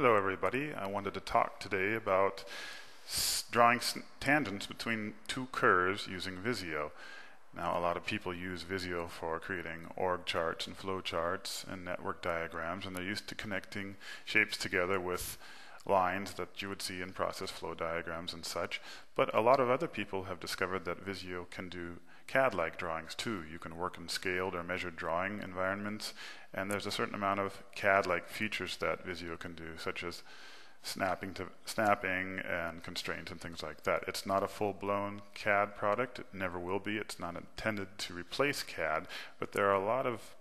Hello everybody, I wanted to talk today about drawing tangents between two curves using Visio. Now a lot of people use Visio for creating org charts and flow charts and network diagrams and they're used to connecting shapes together with lines that you would see in process flow diagrams and such. But a lot of other people have discovered that Visio can do CAD-like drawings too. You can work in scaled or measured drawing environments, and there's a certain amount of CAD-like features that Visio can do, such as snapping to snapping and constraints and things like that. It's not a full-blown CAD product. It never will be. It's not intended to replace CAD, but there are a lot of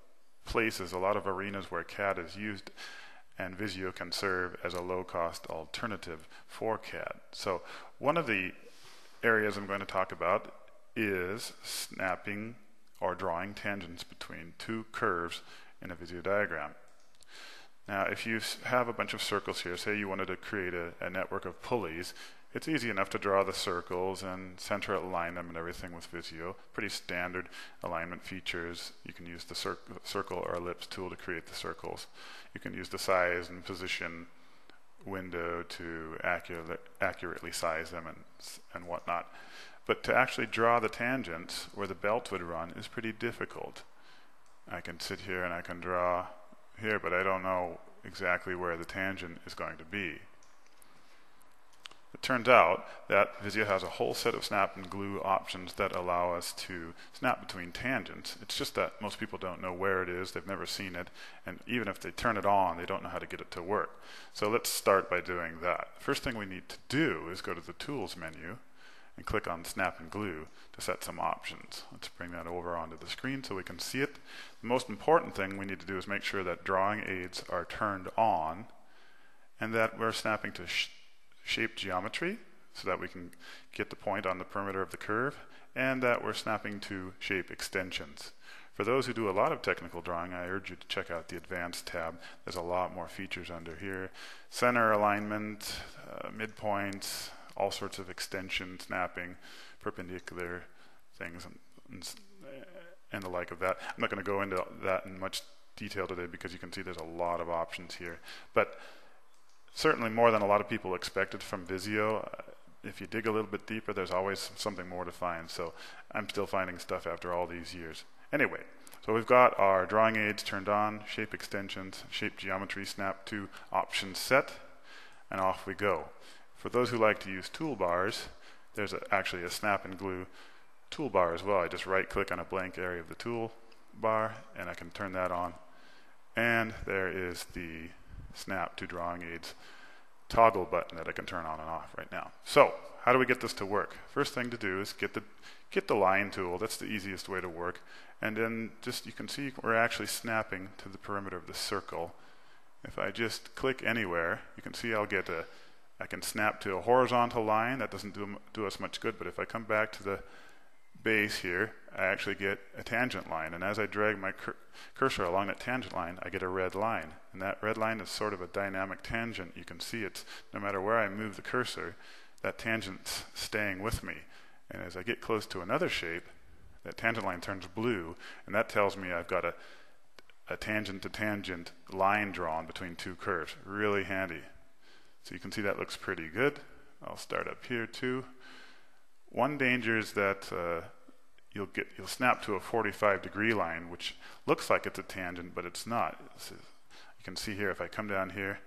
places, a lot of arenas where CAD is used and Visio can serve as a low-cost alternative for CAD. So one of the areas I'm going to talk about is snapping or drawing tangents between two curves in a Visio diagram. Now, if you have a bunch of circles here, say you wanted to create a, a, network of pulleys, it's easy enough to draw the circles and center align them and everything with Visio. Pretty standard alignment features. You can use the cir circle or ellipse tool to create the circles. You can use the size and position window to accurate, accurately size them and, and whatnot. But to actually draw the tangents where the belt would run is pretty difficult. I can sit here and I can draw here, but I don't know exactly where the tangent is going to be. It turns out that Visio has a whole set of snap and glue options that allow us to snap between tangents. It's just that most people don't know where it is, they've never seen it, and even if they turn it on, they don't know how to get it to work. So let's start by doing that. First thing we need to do is go to the Tools menu and click on Snap and Glue to set some options. Let's bring that over onto the screen so we can see it. The most important thing we need to do is make sure that drawing aids are turned on and that we're snapping to sh shape geometry so that we can get the point on the perimeter of the curve and that we're snapping to shape extensions. For those who do a lot of technical drawing, I urge you to check out the Advanced tab. There's a lot more features under here. Center alignment, uh, midpoints, all sorts of extension, snapping, perpendicular things, and, and, and the like of that. I'm not going to go into that in much detail today because you can see there's a lot of options here. But certainly more than a lot of people expected from Visio. Uh, if you dig a little bit deeper, there's always something more to find. So I'm still finding stuff after all these years. Anyway, so we've got our drawing aids turned on, shape extensions, shape geometry snap to options set, and off we go. For those who like to use toolbars, there's a, actually a snap and glue toolbar as well. I just right click on a blank area of the toolbar and I can turn that on. And there is the snap to drawing aids toggle button that I can turn on and off right now. So how do we get this to work? First thing to do is get the get the line tool. That's the easiest way to work. And then just you can see we're actually snapping to the perimeter of the circle. If I just click anywhere, you can see I'll get a I can snap to a horizontal line. That doesn't do, do us much good, but if I come back to the base here, I actually get a tangent line. And as I drag my cur cursor along that tangent line, I get a red line. And that red line is sort of a dynamic tangent. You can see it's no matter where I move the cursor, that tangent's staying with me. And as I get close to another shape, that tangent line turns blue, and that tells me I've got a, a tangent to tangent line drawn between two curves. Really handy. So you can see that looks pretty good. I'll start up here too. One danger is that uh, you'll get you'll snap to a 45 degree line, which looks like it's a tangent, but it's not. You can see here if I come down here,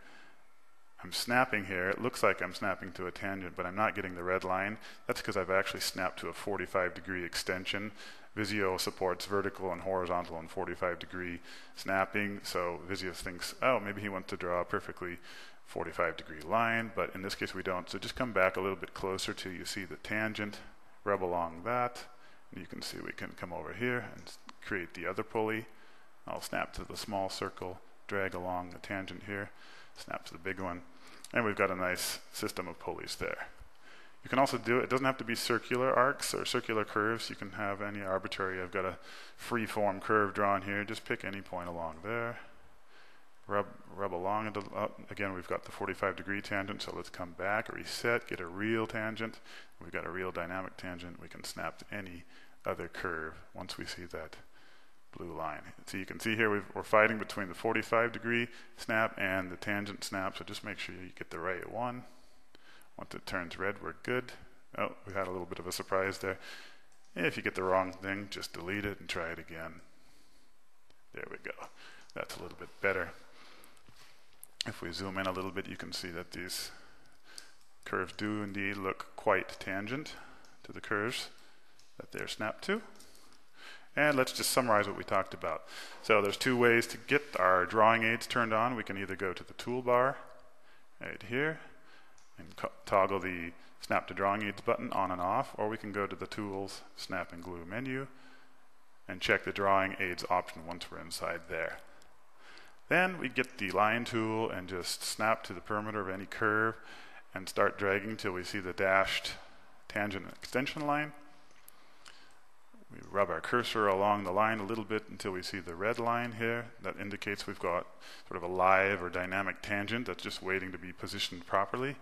I'm snapping here. It looks like I'm snapping to a tangent, but I'm not getting the red line. That's because I've actually snapped to a 45 degree extension. Visio supports vertical and horizontal and 45 degree snapping, so Visio thinks, oh, maybe he wants to draw perfectly 45 degree line, but in this case we don't. So just come back a little bit closer till you see the tangent, rub along that, and you can see we can come over here and create the other pulley. I'll snap to the small circle, drag along the tangent here, snap to the big one, and we've got a nice system of pulleys there. You can also do it, it doesn't have to be circular arcs or circular curves. You can have any arbitrary, I've got a free form curve drawn here. Just pick any point along there rub, rub along. Into, again, we've got the 45 degree tangent, so let's come back, reset, get a real tangent. We've got a real dynamic tangent. We can snap to any other curve once we see that blue line. So you can see here we are fighting between the 45 degree snap and the tangent snap, so just make sure you get the right one. Once it turns red, we're good. Oh, we had a little bit of a surprise there. If you get the wrong thing, just delete it and try it again. There we go. That's a little bit better. If we zoom in a little bit, you can see that these curves do indeed look quite tangent to the curves that they're snapped to. And let's just summarize what we talked about. So there's two ways to get our drawing aids turned on. We can either go to the toolbar right here and toggle the snap to drawing aids button on and off, or we can go to the tools snap and glue menu and check the drawing aids option once we're inside there. Then we get the line tool and just snap to the perimeter of any curve and start dragging till we see the dashed tangent extension line. We rub our cursor along the line a little bit until we see the red line here. That indicates we've got sort of a live or dynamic tangent that's just waiting to be positioned properly.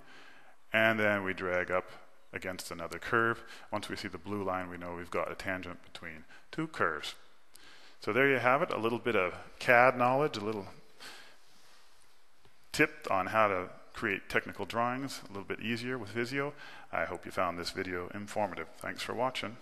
And then we drag up against another curve. Once we see the blue line, we know we've got a tangent between two curves. So there you have it, a little bit of CAD knowledge, a little tip on how to create technical drawings a little bit easier with Visio. I hope you found this video informative. Thanks for watching.